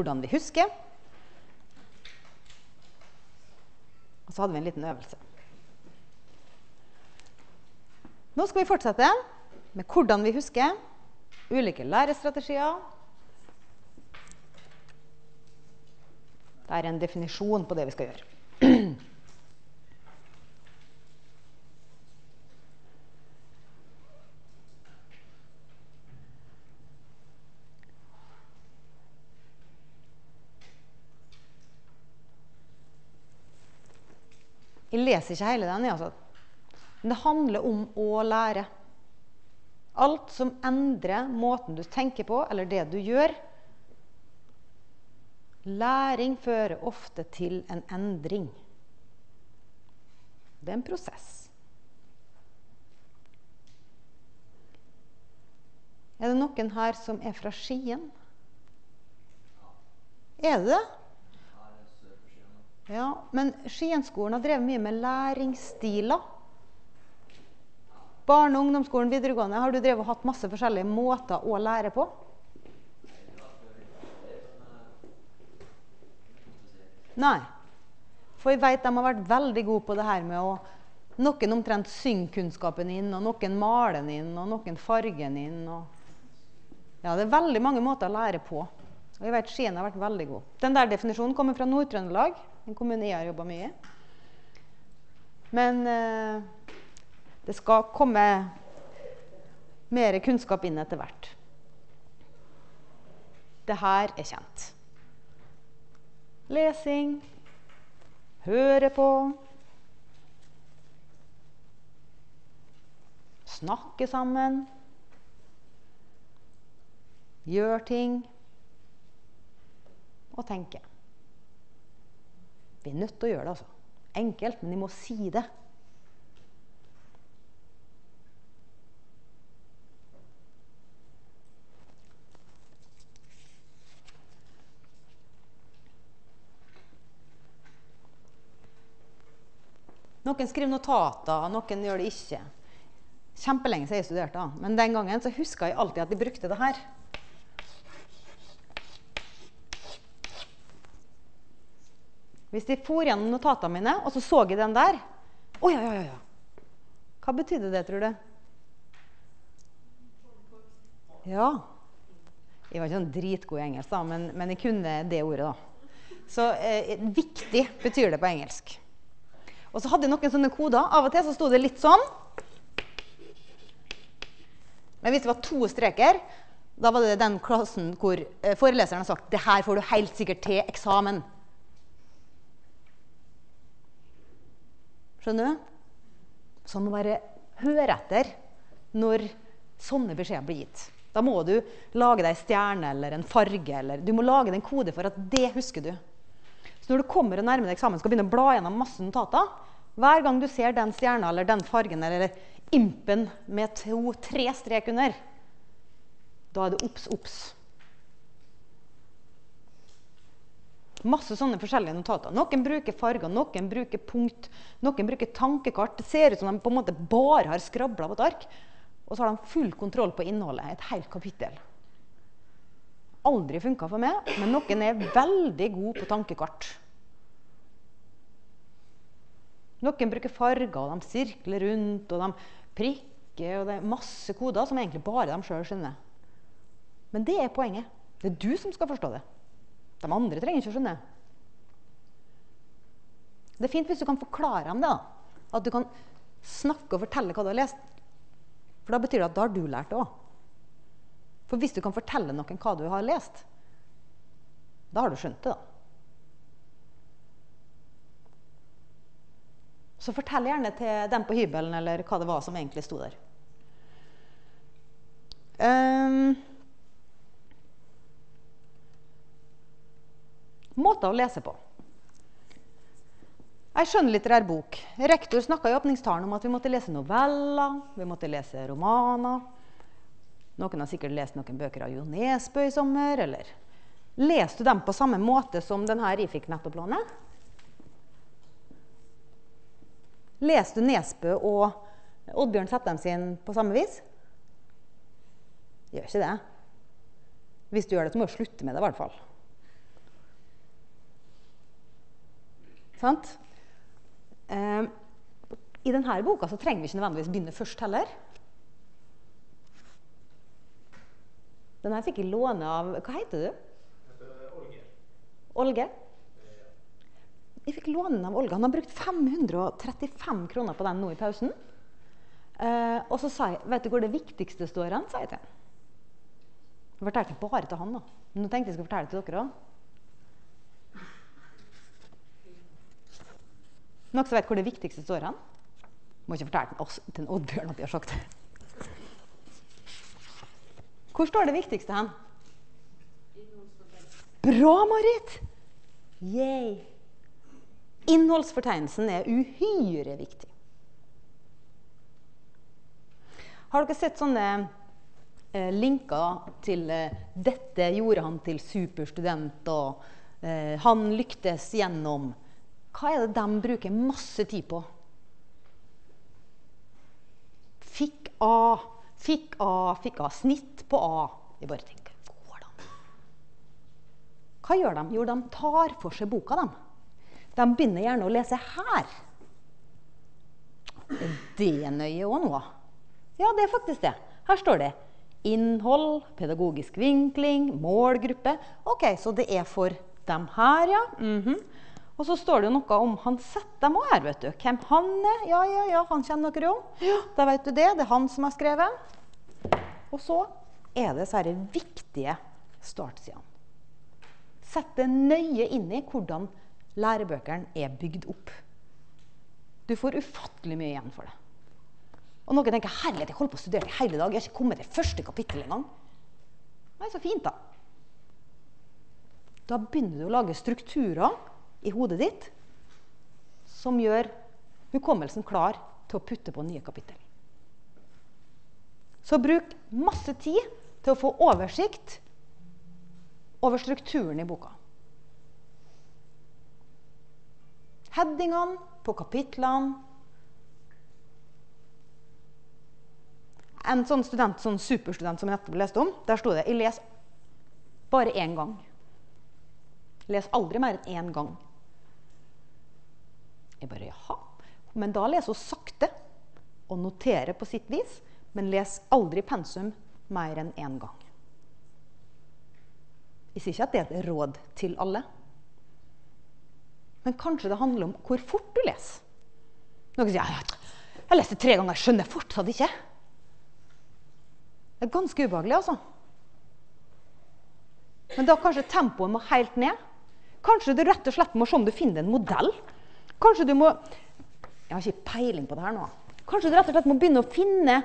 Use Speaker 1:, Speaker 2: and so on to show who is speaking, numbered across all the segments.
Speaker 1: hvordan vi husker. Og så hadde vi en liten øvelse. Nå skal vi fortsette med hvordan vi husker, ulike lærestrategier. Det er en definisjon på det vi skal gjøre. Jeg leser ikke hele den. Altså. Men det handler om å lære. Alt som endrer måten du tenker på, eller det du gjør. Læring fører ofte til en endring. Det er en prosess. Er det noen her som er fra Skien? Er det det? Ja, Men Skienskolen har drevet mye med læringsstiler. Barne- og ungdomsskolen videregående har du drevet og hatt masse forskjellige måter å lære på? Nei. For jeg vet de har vært veldig gode på det her med å Noen omtrent synger kunnskapen inn, og noen maler den inn, og noen farger den inn. Og ja, det er veldig mange måter å lære på. Og jeg vet Skien har vært veldig god. Den der definisjonen kommer fra Nord-Trøndelag, en kommune jeg har jobba mye i. Men eh, det skal komme mer kunnskap inn etter hvert. Det her er kjent. Lesing, høre på, snakke sammen, Gjør ting og tenke. Vi er nødt til å gjøre det, altså. Enkelt, men de må si det. Noen skriver notater, noen gjør det ikke. Kjempelenge siden jeg studerte, men den gangen så huska jeg alltid at de brukte det her. Hvis de for gjennom notatene mine, og så så jeg den der Å oh, ja, ja, ja. Hva betydde det, tror du? Ja. Jeg var ikke sånn dritgod i engelsk, da, men, men, jeg kunne det ordet. da. Så eh, viktig betyr det på engelsk. Og så hadde jeg noen sånne koder. Av og til så sto det litt sånn. Men hvis det var to streker, da var det den klassen hvor eh, foreleseren har sagt det her får du helt sikkert til eksamen. Skjønner du? Så man må bare høre etter når sånne beskjeder blir gitt. Da må du lage deg en stjerne eller en farge. Eller, du må lage en kode for at det husker du. Så når du kommer og nærmer deg eksamen, skal begynne å bla gjennom masse notater, hver gang du ser den stjerna eller den fargen eller impen med to-tre strek under, da er det obs, obs. Masse sånne forskjellige notater. Noen bruker farger, noen bruker punkt, noen bruker tankekart. Det ser ut som de på en måte bare har skrabla på et ark. Og så har de full kontroll på innholdet. Et helt kapittel. Aldri funka for meg, men noen er veldig gode på tankekart. Noen bruker farger, og de sirkler rundt, og de prikker. og Det er masse koder som egentlig bare de sjøl skjønner. Men det er poenget. Det er du som skal forstå det. De andre trenger ikke å skjønne. Det er fint hvis du kan forklare dem det. da. At du kan snakke og fortelle hva du har lest. For da betyr det at da har du lært det òg. For hvis du kan fortelle noen hva du har lest, da har du skjønt det. da. Så fortell gjerne til dem på hybelen eller hva det var som egentlig sto der. Um, måter å lese på. Ei skjønnlitterær bok. Rektor snakka i åpningstalen om at vi måtte lese noveller, vi måtte lese romaner. Noen har sikkert lest noen bøker av Jo Nesbø i sommer. eller Leser du dem på samme måte som denne jeg fikk nettopp låne? Leser du Nesbø og Oddbjørn Settem sin på samme vis? Gjør ikke det. Hvis du gjør det, så må du slutte med det. i hvert fall. Sant? Eh, I denne boka så trenger vi ikke nødvendigvis begynne først heller. Den her fikk jeg låne av Hva heter du?
Speaker 2: Olge.
Speaker 1: Olge? Jeg fikk låne den av Olga. Han har brukt 535 kroner på den nå i pausen. Eh, og så sa jeg Vet du hvor det viktigste står hen? sa jeg til ham. Jeg fortalte bare til han, da. Nå tenkte jeg skulle fortelle det til dere òg. Noen som vet hvor det viktigste står hen? Må ikke fortelle til oss- til Oddbjørn at vi har sagt det. Hvor står det viktigste hen? Bra, Marit! Yay. Innholdsfortegnelsen er uhyre viktig. Har dere sett sånne eh, linker til eh, 'Dette gjorde han til superstudent', og eh, 'Han lyktes gjennom' Hva er det de bruker masse tid på? Fikk A, fikk A, fikk A. Snitt på A. Vi bare tenker Går det an? Hva gjør de? Jo, de tar for seg boka, dem. De begynner gjerne å lese her. Er det nøye òg nå? Ja, det er faktisk det. Her står det innhold, pedagogisk vinkling, målgruppe. Ok, så det er for dem her, ja. Mhm. Og så står det jo noe om han setter dem òg her, vet du. Hvem han er. Ja, ja, ja, han kjenner dere jo. Ja, da vet du det. Det er han som har skrevet. Og så er det disse viktige startsidene. Sett det nøye inn i hvordan lærebøkene er bygd opp. Du får ufattelig mye igjen for det. Og noen tenker herlighet, jeg holder på å studere i hele dag. Jeg har ikke kommet til første kapittel engang. Nei, så fint, da. Da begynner du å lage strukturer i hodet ditt som gjør hukommelsen klar til å putte på nye kapittel. Så bruk masse tid til å få oversikt over strukturen i boka. Headingene på kapitlene. En sånn student, sånn superstudent som jeg nettopp leste om, der sto det 'Jeg les bare én gang'. Les aldri mer enn én gang. Jeg bare jaha. Men da leser hun sakte og noterer på sitt vis, men les aldri pensum mer enn én gang. Jeg sier ikke at det er et råd til alle. Men kanskje det handler om hvor fort du leser. Noen sier ja, jeg leste tre ganger, jeg skjønner fortsatt ikke. Det er ganske ubehagelig, altså. Men da kanskje tempoet må helt ned. Kanskje du rett og slett må se om du finner en modell. Kanskje du må Jeg har ikke peiling på det her nå. Kanskje du rett og slett må begynne å finne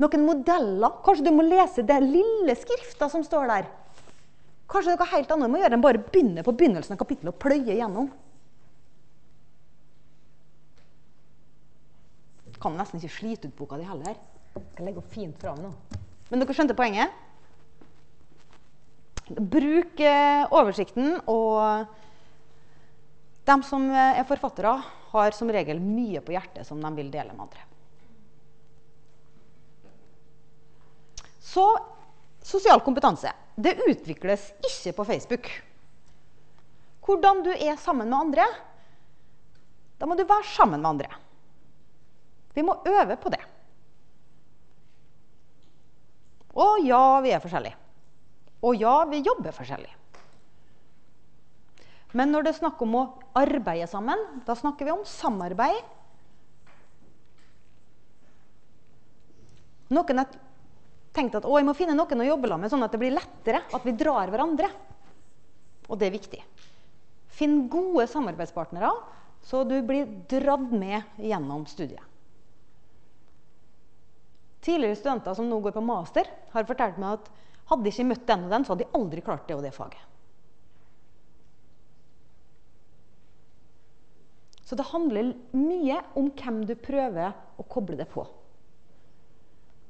Speaker 1: noen modeller. Kanskje du må lese det lille skrifta som står der. Kanskje det er noe helt annet må gjøre enn bare begynne på begynnelsen av kapittelet og pløye gjennom. Kan nesten ikke slite ut boka di heller. Jeg legger henne fint fram nå. Men dere skjønte poenget? Bruk eh, oversikten, og de som er forfattere, har som regel mye på hjertet som de vil dele med andre. Så sosial kompetanse. Det utvikles ikke på Facebook. Hvordan du er sammen med andre, da må du være sammen med andre. Vi må øve på det. Og ja, vi er forskjellige. Og ja, vi jobber forskjellig. Men når det er snakk om å arbeide sammen, da snakker vi om samarbeid. Noen har tenkt at å, jeg må finne noen å jobbe med, sånn at det blir lettere. At vi drar hverandre. Og det er viktig. Finn gode samarbeidspartnere, så du blir dratt med gjennom studiet. Tidligere studenter som nå går på master, har fortalt meg at hadde de ikke møtt den og den, så hadde de aldri klart det og det faget. Så det handler mye om hvem du prøver å koble det på.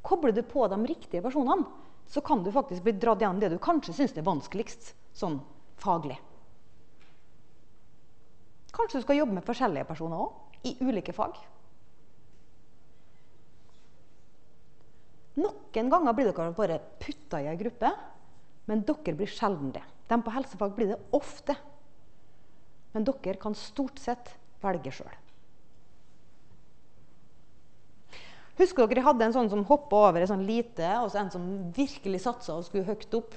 Speaker 1: Kobler du på de riktige personene, så kan du faktisk bli dratt gjennom det du kanskje syns er vanskeligst sånn faglig. Kanskje du skal jobbe med forskjellige personer òg, i ulike fag. Noen ganger blir dere bare putta i ei gruppe, men dere blir sjelden det. De på helsefag blir det ofte. Men dere kan stort sett velge sjøl. Husker dere jeg hadde en sånn som hoppa over en sånn lite, og så en som virkelig satsa og skulle høyt opp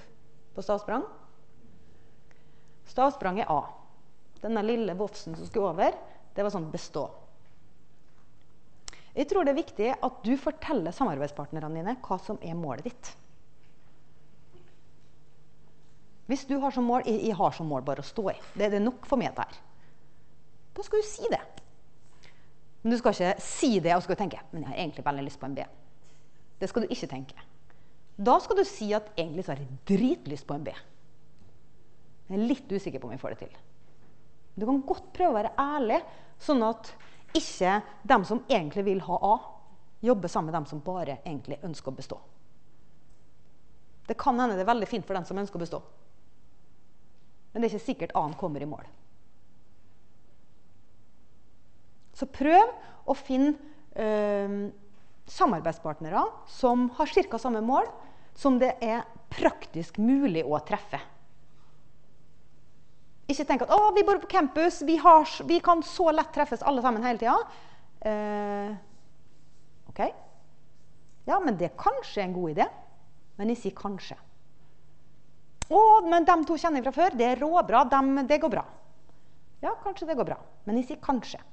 Speaker 1: på stavsprang? Stavsprang er A. Denne lille bofsen som skulle over, det var sånn bestå. Jeg tror det er viktig at du forteller samarbeidspartnerne dine hva som er målet ditt. Hvis du har som mål jeg, har som mål bare å stå i, det er det nok for meg der. Da skal du si det. Men du skal ikke si det og skal tenke men jeg har egentlig veldig lyst på en B. Det skal du ikke tenke. Da skal du si at egentlig så har jeg dritlyst på en B. Jeg er litt usikker på om jeg får det til. Du kan godt prøve å være ærlig, sånn at ikke dem som egentlig vil ha A, jobber sammen med dem som bare egentlig ønsker å bestå. Det kan hende det er veldig fint for den som ønsker å bestå. Men det er ikke sikkert A-en kommer i mål. Så prøv å finne eh, samarbeidspartnere som har ca. samme mål, som det er praktisk mulig å treffe. Ikke tenk at vi bor på campus, vi, har, vi kan så lett treffes alle sammen hele tida. Eh, OK. Ja, men det er kanskje en god idé. Men jeg sier kanskje. Å, men de to kjenner jeg fra før. Det er råbra. De, det går bra. Ja, kanskje det går bra. Men jeg sier kanskje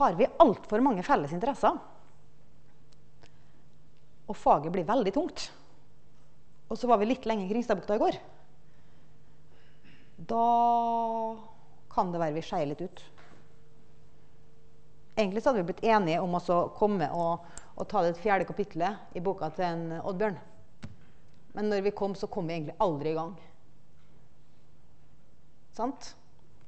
Speaker 1: har vi altfor mange felles interesser. Og faget blir veldig tungt. Og så var vi litt lenge i Kringstadbukta i går. Da kan det være vi skeier litt ut. Egentlig så hadde vi blitt enige om å komme og, og ta det fjerde kapittelet i boka til en Oddbjørn. Men når vi kom, så kom vi egentlig aldri i gang. Sant?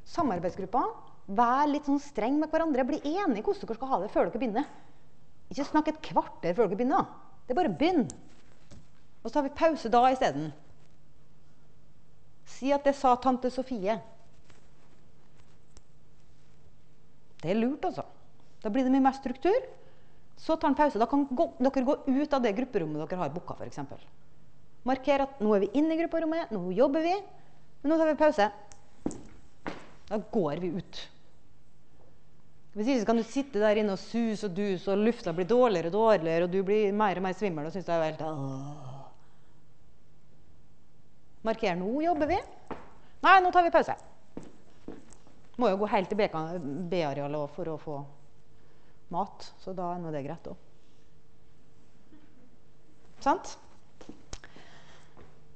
Speaker 1: Samarbeidsgruppa Vær litt sånn streng med hverandre. Bli enige hvordan dere skal ha det før dere begynner. Ikke snakk et kvarter før dere begynner. Det er bare begynn. Og så har vi pause da isteden. Si at det sa tante Sofie. Det er lurt, altså. Da blir det mye mer struktur. Så tar han pause. Da kan dere gå ut av det grupperommet dere har. For eksempel. Marker at nå er vi inne i grupperommet, nå jobber vi. Men nå tar vi pause. Da går vi ut. Hvis ikke kan du sitte der inne og suse og duse, og lufta blir dårligere og dårligere, og du blir mer og mer svimmel og syns det er helt Åh. Marker nå jobber vi. Nei, nå tar vi pause. Må jo gå helt til B-arealet for å få mat, så da er nå det greit òg. Sant?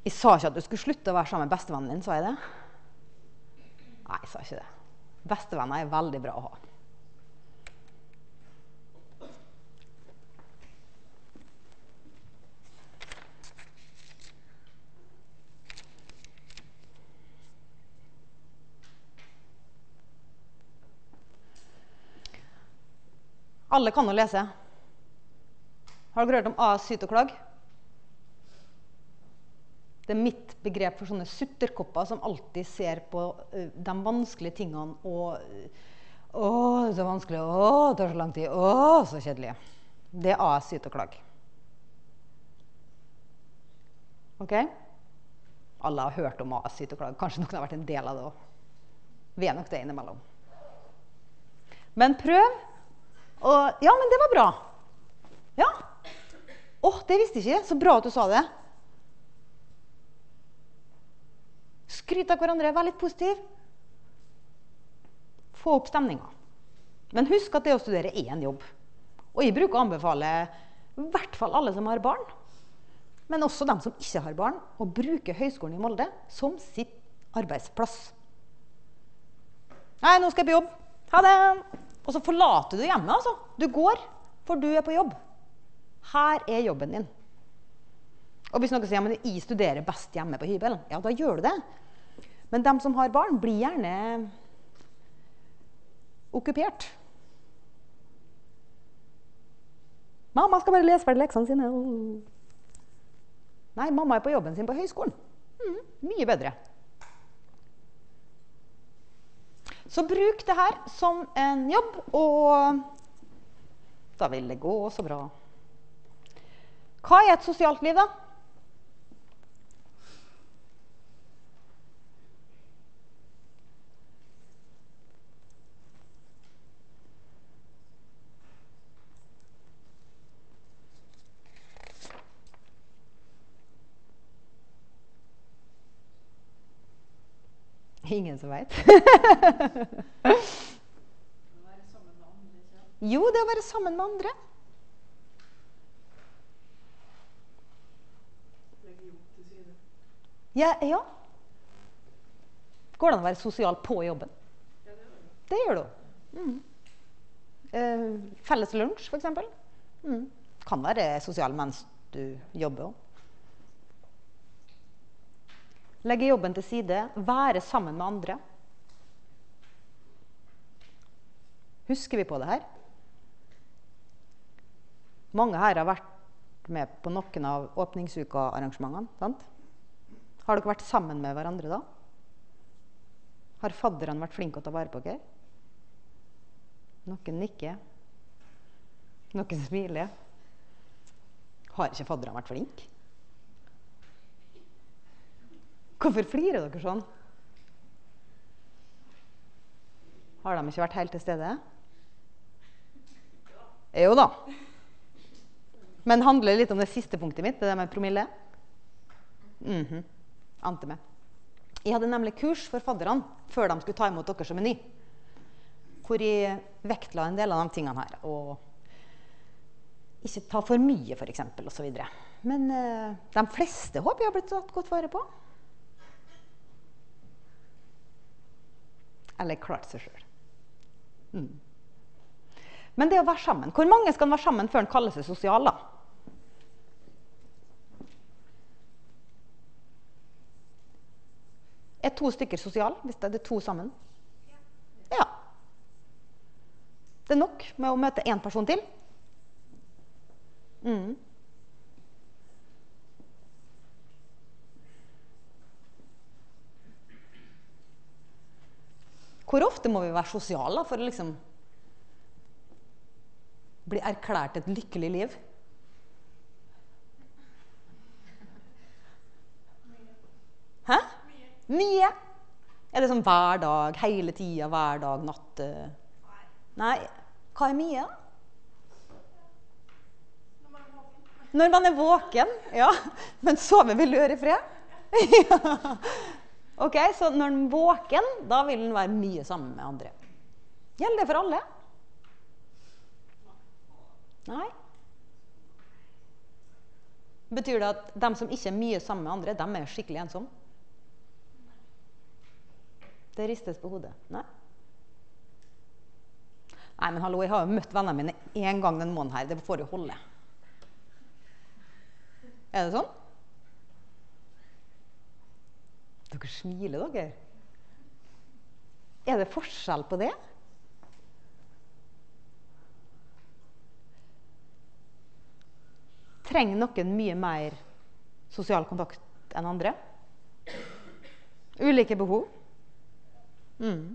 Speaker 1: Jeg sa ikke at du skulle slutte å være sammen med bestevennen din, sa jeg det? Nei, jeg sa ikke det. Bestevenner er veldig bra å ha. Alle kan jo lese. Har dere hørt om AS sytoklag? Det er mitt begrep for sånne sutterkopper som alltid ser på uh, de vanskelige tingene og Å, det er så vanskelig. Å, det tar så lang tid. Å, så kjedelig. Det er AS sytoklag. OK? Alle har hørt om AS sytoklag. Kanskje noen har vært en del av det òg. Vi er nok det innimellom. Men prøv og Ja, men det var bra. Ja. Å, det visste jeg ikke. Så bra at du sa det. Skryt av hverandre, vær litt positiv. Få opp stemninga. Men husk at det å studere er en jobb. Og jeg bruker å anbefale i hvert fall alle som har barn, men også dem som ikke har barn, å bruke Høgskolen i Molde som sitt arbeidsplass. Nei, nå skal jeg på jobb. Ha det! Og så forlater du hjemmet. altså. Du går, for du er på jobb. Her er jobben din. Og hvis noen sier at jeg studerer best hjemme på hybelen, ja, da gjør du det. Men de som har barn, blir gjerne okkupert. Mamma skal bare lese ferdig leksene sine. Nei, mamma er på jobben sin på høyskolen. Mm, mye bedre. Så bruk det her som en jobb, og da vil det gå så bra. Hva er et sosialt liv, da? Ingen som veit. jo, det å være sammen med andre. Ja, ja. Går det an å være sosial på jobben? Det gjør du. Mm. Eh, felles lunsj, f.eks. Mm. Kan være sosial mens du jobber òg. Legge jobben til side, være sammen med andre. Husker vi på det her? Mange her har vært med på noen av åpningsuka-arrangementene. sant? Har dere vært sammen med hverandre da? Har fadderne vært flinke å ta vare på dere? Noen nikker. Noen smiler. Har ikke fadderne vært flinke? Hvorfor flirer dere sånn? Har de ikke vært helt til stede? Jo da. Men handler det litt om det siste punktet mitt, det med promille? Mm -hmm. Ante meg. Jeg hadde nemlig kurs for fadderne før de skulle ta imot dere som ny. Hvor jeg vektla en del av de tingene her. Og ikke ta for mye, f.eks. osv. Men eh, de fleste håper jeg har blitt tatt godt vare på. Eller klart seg sjøl. Mm. Men det å være sammen Hvor mange skal være sammen før en kaller seg sosial? da? Er to stykker sosial hvis det er to sammen? Ja. Det er nok med å møte én person til. Mm. Hvor ofte må vi være sosiale for å liksom bli erklært et lykkelig liv? Hæ? Mye. Er det sånn hver dag, hele tida, hver dag, natt? Nei. Hva er mye? da? Når man er våken, ja. Men sover vil du gjøre i fred? ja. Ok, Så når den er våken, da vil den være mye sammen med andre. Gjelder det for alle? Nei. Betyr det at de som ikke er mye sammen med andre, de er skikkelig ensomme? Det ristes på hodet. Nei. Nei, men hallo, jeg har jo møtt vennene mine én gang den måneden her. Det får jo holde. Er det sånn? Dere smiler, dere. Er det forskjell på det? Trenger noen mye mer sosial kontakt enn andre? Ulike behov? Mm.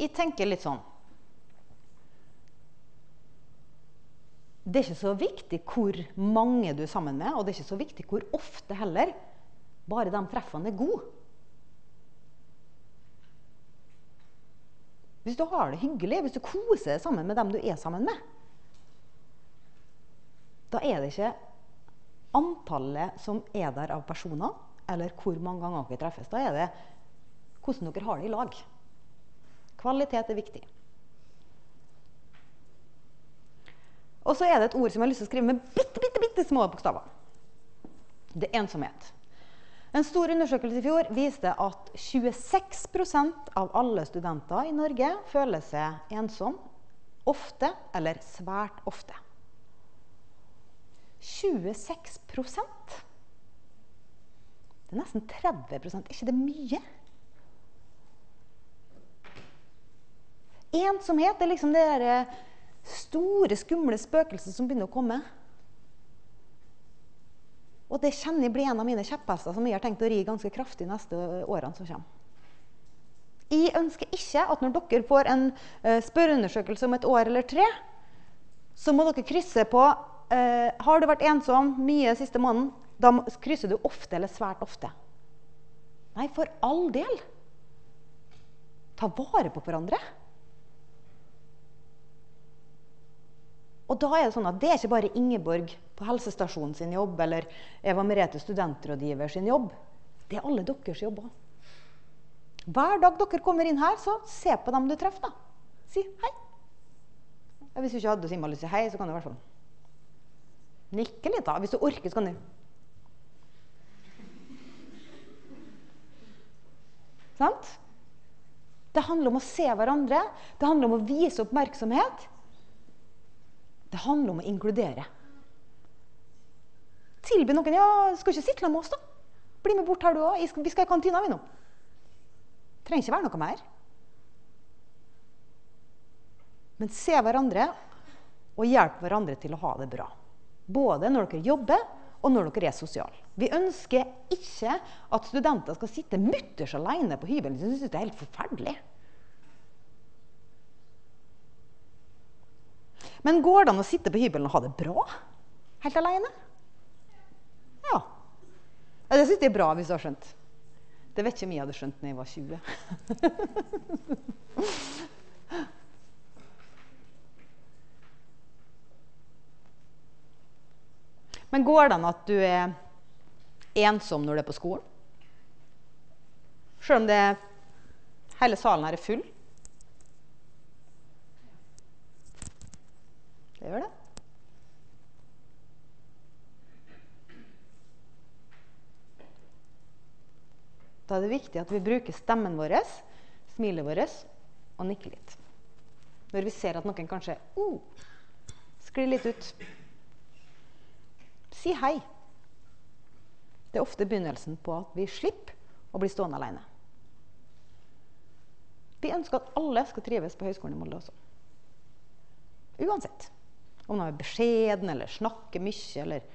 Speaker 1: Jeg tenker litt sånn Det er ikke så viktig hvor mange du er sammen med, og det er ikke så viktig hvor ofte heller. Bare de treffene er gode. Hvis du har det hyggelig, hvis du koser deg sammen med dem du er sammen med, da er det ikke antallet som er der av personer, eller hvor mange ganger dere treffes. Da er det hvordan dere har det i lag. Kvalitet er viktig. Og så er det et ord som jeg har lyst til å skrive med bitte, bitte, bitte små bokstaver. Det er ensomhet. En stor undersøkelse i fjor viste at 26% av alle studenter i Norge føler seg ensom ofte eller svært ofte. 26% det er nesten 30 Er ikke det mye? Ensomhet er liksom det der eh, store, skumle spøkelser som begynner å komme. Og det kjenner jeg blir en av mine kjepphester som jeg har tenkt å ri ganske kraftig neste årene som kommer. Jeg ønsker ikke at når dere får en uh, spørreundersøkelse om et år eller tre, så må dere krysse på uh, Har du vært ensom mye siste måneden? Da krysser du ofte eller svært ofte. Nei, for all del. Ta vare på hverandre. Og da er Det sånn at det er ikke bare Ingeborg på helsestasjonen sin jobb eller Eva Merete studentrådgiver sin jobb. Det er alle deres jobber. Hver dag dere kommer inn her, så se på dem du treffer. da. Si hei. Hvis du ikke hadde simma lyst til hei, så kan du i hvert fall nikke litt. da. Hvis du orker, så kan du Sant? Det handler om å se hverandre. Det handler om å vise oppmerksomhet. Det handler om å inkludere. Tilby noen ja, skal ikke sitte med oss, da. Bli med bort her, du òg. Vi skal i kantina, vi nå. Trenger ikke være noe mer. Men se hverandre og hjelp hverandre til å ha det bra. Både når dere jobber, og når dere er sosiale. Vi ønsker ikke at studenter skal sitte mutters alene på hybelen. De syns det er helt forferdelig. Men går det an å sitte på hybelen og ha det bra helt alene? Ja. ja det syns jeg er bra, hvis du har skjønt. Det vet ikke om jeg hadde skjønt da jeg var 20. Men går det an at du er ensom når du er på skolen? Sjøl om det, hele salen her er full? Gjør det. Da er det viktig at vi bruker stemmen vår, smilet vårt og nikker litt. Når vi ser at noen kanskje uh, sklir litt ut. Si hei. Det er ofte begynnelsen på at vi slipper å bli stående alene. Vi ønsker at alle skal trives på Høgskolen i Molde også. Uansett. Om de er beskjedne eller snakker mye eller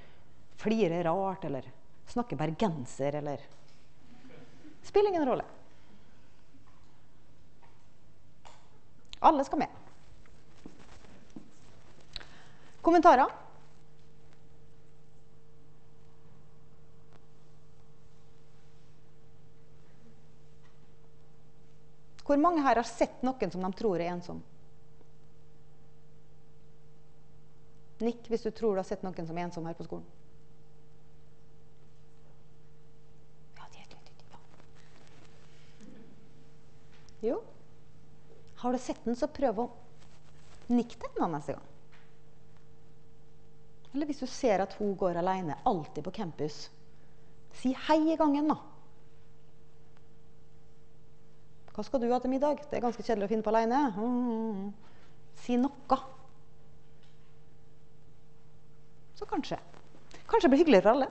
Speaker 1: flirer rart eller snakker bergenser eller Spiller ingen rolle. Alle skal med. Kommentarer? Hvor mange her har sett noen som de tror er ensom? Nikk hvis du tror du har sett noen som er ensom her på skolen. Jo. Har du sett den, så prøv å nikke til den neste gang. Eller hvis du ser at hun går alene alltid på campus, si hei i gangen, da. Hva skal du ha til middag? Det er ganske kjedelig å finne på aleine. Mm. Si noe. Så kanskje. Kanskje det blir hyggeligere for alle.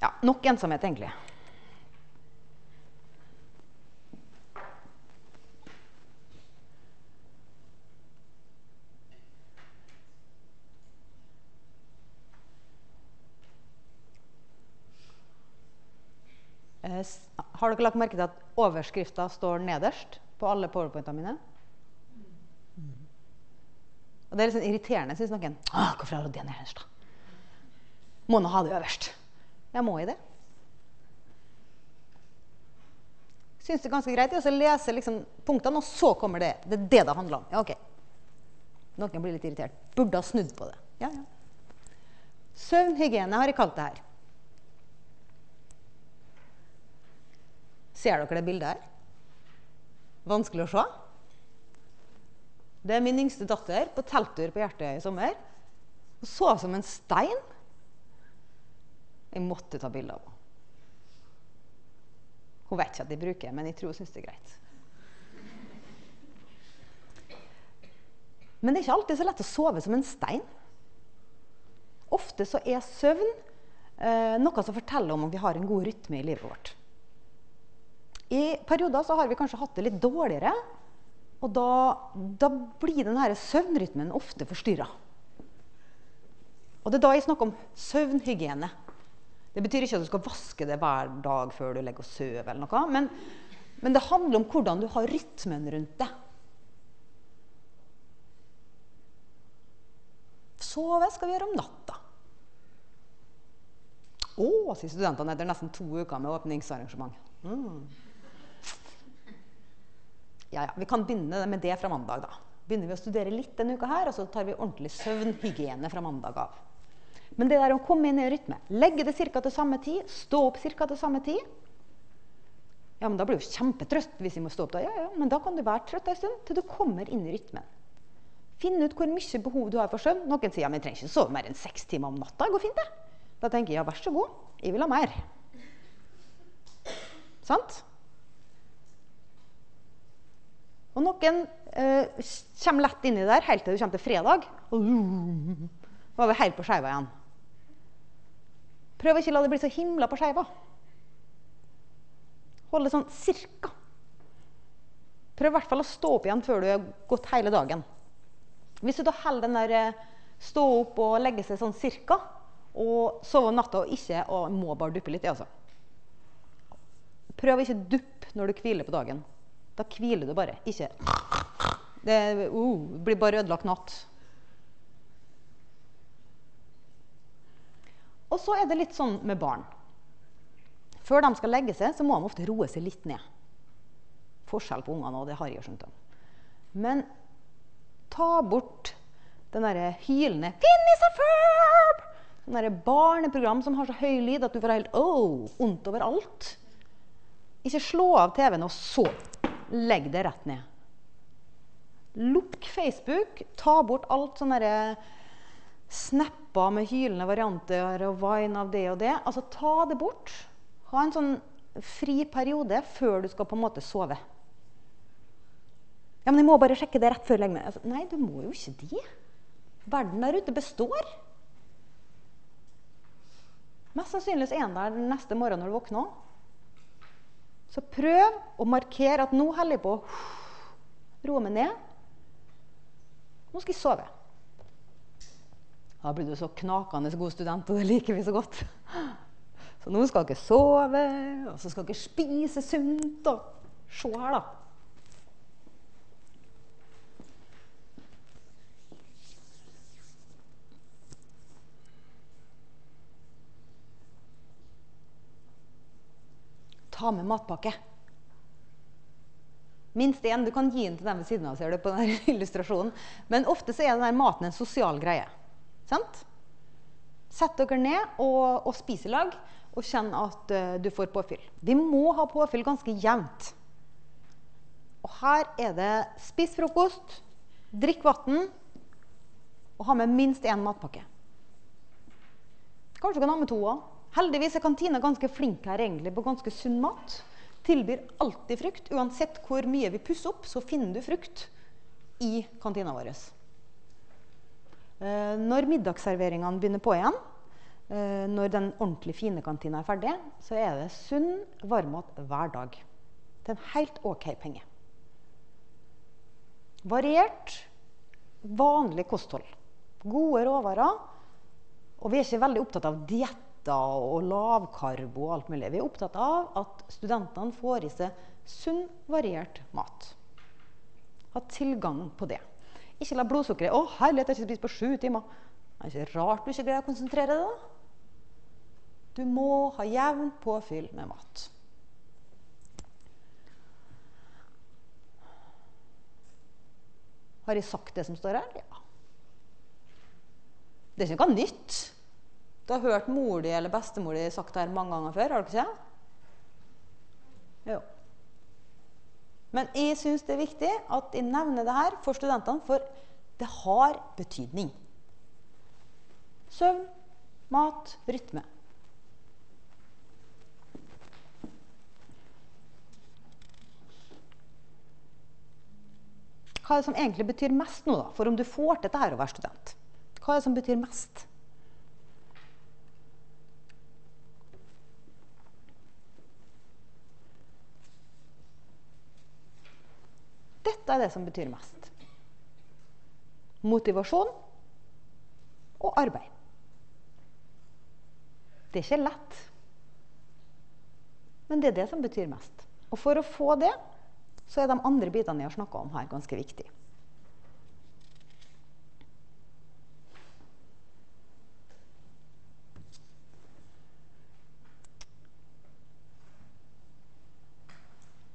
Speaker 1: Ja, nok ensomhet, egentlig. Har dere lagt merke til at overskrifta står nederst på alle powerpointene mine? Og Det er litt sånn irriterende, syns noen. Hvorfor har du det nederst, da? Må nå ha det øverst. Jeg må i det? Syns det er ganske greit å lese liksom, punktene, og så kommer det. Det er det det handler om. Ja, ok. Noen blir litt irritert. Burde ha snudd på det. Ja, ja. Søvnhygiene har jeg kalt det her. Ser dere det bildet her? Vanskelig å se? Det er min yngste datter på telttur på Hjertøya i sommer. Hun så som en stein. Jeg måtte ta bilde av henne. Hun vet ikke at jeg bruker men jeg tror hun syns det er greit. Men det er ikke alltid så lett å sove som en stein. Ofte så er søvn eh, noe som forteller om om vi har en god rytme i livet vårt. I perioder så har vi kanskje hatt det litt dårligere. Og da, da blir denne søvnrytmen ofte forstyrra. Og det er da jeg snakker om søvnhygiene. Det betyr ikke at du skal vaske det hver dag før du legger og sover. eller noe, men, men det handler om hvordan du har rytmen rundt det. Sove skal vi gjøre om natta. Å, sier studentene etter nesten to uker med åpningsarrangement. Mm. Ja, ja, Vi kan begynne med det fra mandag. da. Begynner vi å studere litt denne uka her, og så tar vi ordentlig søvnhygiene fra mandag av. Men det der å komme inn i rytme, legge det ca. til samme tid, stå opp ca. til samme tid Ja, men Da blir du kjempetrøtt hvis vi må stå opp da. Ja, ja, men da kan du være trøtt en stund til du kommer inn i rytmen. Finn ut hvor mye behov du har for søvn. Noen sier ja, men jeg trenger ikke sove mer enn seks timer om natta. Det går fint, det. Da tenker jeg ja, vær så god, jeg vil ha mer. Sant? Og noen eh, kommer lett inn i der helt til du kommer til fredag. Og så er vi helt på skeiva igjen. Prøv ikke å la det bli så himla på skeiva. Hold det sånn cirka. Prøv i hvert fall å stå opp igjen før du har gått hele dagen. Hvis du da holder den der eh, stå opp og legge seg sånn cirka, og sove om natta og ikke og må bare duppe litt, altså. Prøv ikke å duppe når du hviler på dagen. Da hviler du bare. Ikke Det uh, blir bare ødelagt natt. Og så er det litt sånn med barn. Før de skal legge seg, så må de ofte roe seg litt ned. Forskjell på ungene òg, det har jeg skjønt. Men ta bort den derre hylende 'Finn a verb!' Sånn derre barneprogram som har så høy lyd at du får helt oh, vondt overalt. Ikke slå av TV-en og så legg det rett ned. Lukk Facebook. Ta bort alt sånn derre snapper med hylende varianter og vine av det og det. Altså, ta det bort. Ha en sånn fri periode før du skal på en måte sove. Ja, men jeg må bare sjekke det rett før jeg legger meg. Altså, nei, du må jo ikke det. Verden der ute består. Mest sannsynlig er den der neste morgen når du våkner. Så prøv å markere at nå holder jeg på å roe meg ned. Nå skal jeg sove. Da blir du så knakende god student, og det liker vi så godt. Så nå skal dere sove, og så skal dere spise sunt. og Se her, da. Ta med matpakke. Minst én. Du kan gi den til dem ved siden av. ser du på denne illustrasjonen. Men ofte så er denne maten en sosial greie. Sant? Sett dere ned og, og spis i lag, og kjenn at uh, du får påfyll. Vi må ha påfyll ganske jevnt. Og her er det spis frokost, drikk vann og ha med minst én matpakke. Kanskje du kan ha med to òg. Heldigvis er kantina ganske flink her egentlig på ganske sunn mat. Tilbyr alltid frukt. Uansett hvor mye vi pusser opp, så finner du frukt i kantina vår. Eh, når middagsserveringene begynner på igjen, eh, når den ordentlig fine kantina er ferdig, så er det sunn varmmat hver dag. Til en helt OK penge. Variert, vanlig kosthold. Gode råvarer. Og vi er ikke veldig opptatt av diett og lavkarbo og alt mulig. Vi er opptatt av at studentene får i seg sunn, variert mat. Ha tilgang på det. Ikke la blodsukkeret Å, herlighet, jeg har ikke spist på sju timer. Det er ikke rart du ikke greier å konsentrere deg. da. Du må ha jevnt påfyll med mat. Har jeg sagt det som står her? Ja. Det er ikke noe nytt. Du har hørt mor di eller bestemor di sagt det her mange ganger før? har du ikke? Jo. Men jeg syns det er viktig at jeg nevner det her for studentene, for det har betydning. Søvn, mat, rytme. Hva er det som egentlig betyr mest nå, da? For om du får til dette å være student? Hva er det som betyr mest? Dette er det som betyr mest. Motivasjon og arbeid. Det er ikke lett, men det er det som betyr mest. Og for å få det, så er de andre bitene jeg har snakka om her, ganske viktige.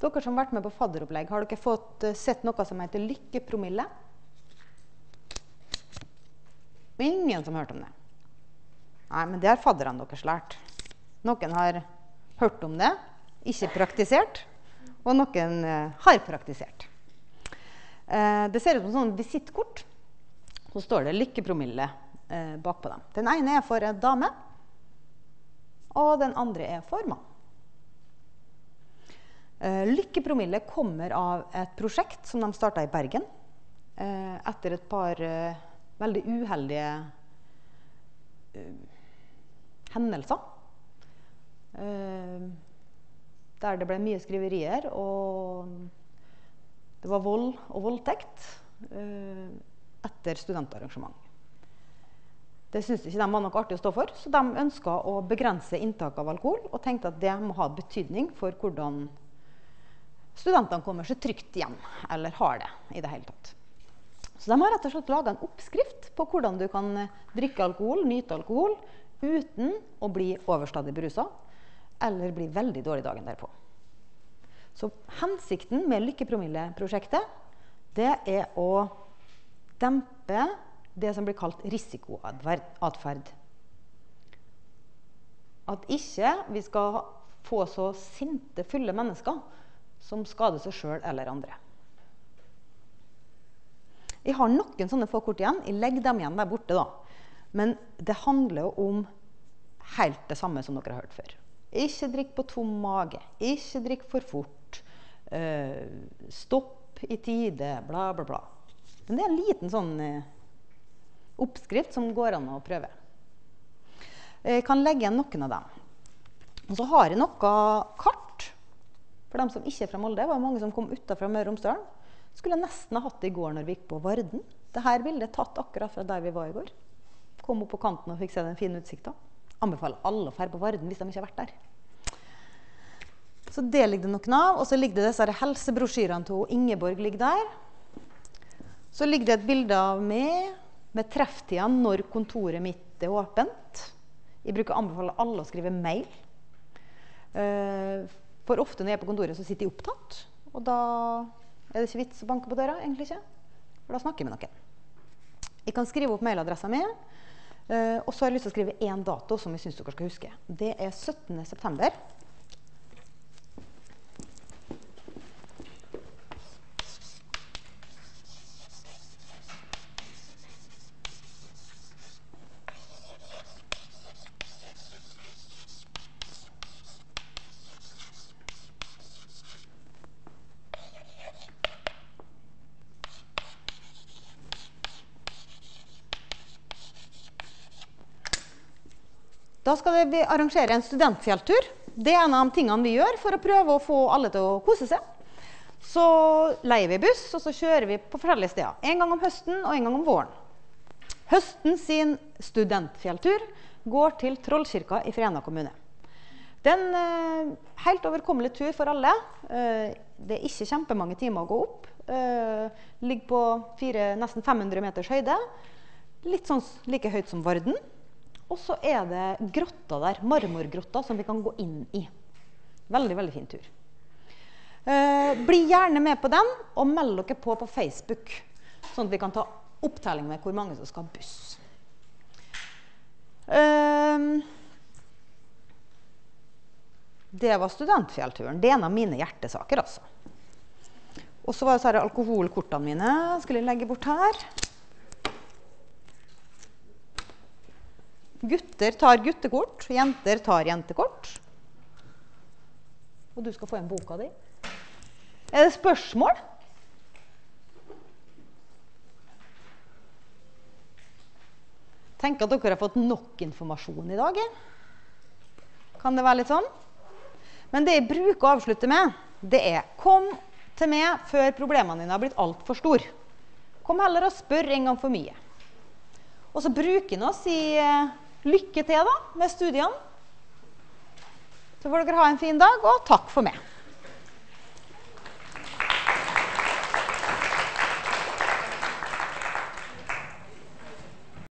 Speaker 1: Dere som har vært med på fadderopplegg, har dere fått uh, sett noe som heter lykkepromille? Ingen som har hørt om det? Nei, men det har fadderne deres lært. Noen har hørt om det, ikke praktisert, og noen uh, har praktisert. Uh, det ser ut som sånn visittkort. Så står det lykkepromille bakpå dem. Den ene er for en dame, og den andre er for mann. Uh, Lykkepromille kommer av et prosjekt som de starta i Bergen. Uh, etter et par uh, veldig uheldige hendelser. der det ble mye skriverier, og det var vold og voldtekt etter studentarrangement. Det syntes ikke de var noe artig å stå for, så de ønska å begrense inntaket av alkohol og tenkte at det må ha betydning for hvordan studentene kommer seg trygt hjem, eller har det i det hele tatt. Så de har rett og slett laga en oppskrift på hvordan du kan eh, drikke alkohol, nyte alkohol, uten å bli overstadig berusa eller bli veldig dårlig dagen derpå. Så hensikten med Lykkepromille-prosjektet det er å dempe det som blir kalt risikoatferd. At ikke vi skal få så sinte, fulle mennesker som skader seg sjøl eller andre. Jeg har noen sånne få kort igjen. Jeg legger dem igjen der borte. da. Men det handler jo om helt det samme som dere har hørt før. Ikke drikk på tom mage. Ikke drikk for fort. Uh, stopp i tide. Bla, bla, bla. Men det er en liten sånn uh, oppskrift som går an å prøve. Jeg kan legge igjen noen av dem. Og så har jeg noe kart for dem som ikke er fra Molde, var mange som kom utafra Møre og Romsdal. Skulle nesten ha hatt det i går når vi gikk på Varden. Dette bildet er tatt akkurat fra der vi var i går. Kom opp på kanten og fikk se den fine utsikta. Anbefaler alle å dra på Varden hvis de ikke har vært der. Så det ligger det noen av. Og så ligger det disse helsebrosjyrene til Ingeborg ligger der. Så ligger det et bilde av meg med trefftida når kontoret mitt er åpent. Jeg bruker å anbefale alle å skrive mail. Uh, for ofte når jeg er på kontoret, så sitter jeg opptatt. Og da er det ikke vits å banke på døra. egentlig ikke. For da snakker jeg med noen. Jeg kan skrive opp mailadressa mi. Uh, og så har jeg lyst til å skrive én dato som jeg syns dere skal huske. Det er 17.9. skal vi arrangere en studentfjelltur. Det er en av de tingene vi gjør for å prøve å få alle til å kose seg. Så leier vi buss, og så kjører vi på forskjellige steder. En gang om høsten og en gang om våren. Høsten sin studentfjelltur går til Trollkirka i Frena kommune. Det er en eh, helt overkommelig tur for alle. Eh, det er ikke kjempemange timer å gå opp. Eh, ligger på fire, nesten 500 meters høyde. Litt sånn like høyt som Varden. Og så er det grotta der, marmorgrotta, som vi kan gå inn i. Veldig, veldig fin tur. Eh, bli gjerne med på den, og meld dere på på Facebook. Sånn at vi kan ta opptelling med hvor mange som skal ha buss. Eh, det var studentfjellturen. Det er en av mine hjertesaker, altså. Og så var det alkoholkortene mine. Skulle jeg legge bort her. Gutter tar guttekort, jenter tar jentekort. Og du skal få en boka di. Er det spørsmål? Tenk at dere har fått nok informasjon i dag. Kan det være litt sånn? Men det jeg bruker å avslutte med, det er kom til meg før problemene dine har blitt altfor store. Kom heller og spør en gang for mye. Og så bruker vi oss i Lykke til da med studiene. Så får dere ha en fin dag, og takk for meg.